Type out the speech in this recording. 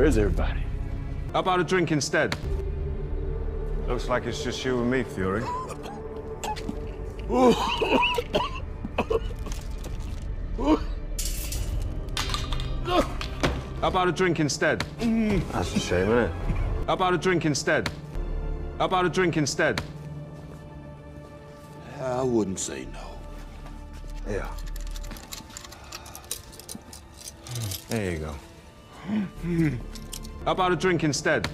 Where is everybody? How about a drink instead? Looks like it's just you and me, Fury. How about a drink instead? That's a shame, isn't it? How about a drink instead? How about a drink instead? I wouldn't say no. Yeah. There you go. How about a drink instead?